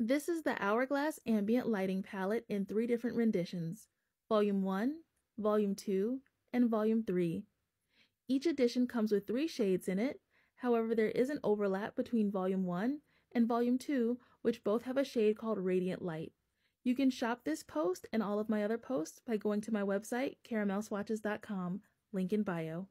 This is the Hourglass Ambient Lighting Palette in three different renditions, Volume 1, Volume 2, and Volume 3. Each edition comes with three shades in it, however there is an overlap between Volume 1 and Volume 2, which both have a shade called Radiant Light. You can shop this post and all of my other posts by going to my website, caramelswatches.com, link in bio.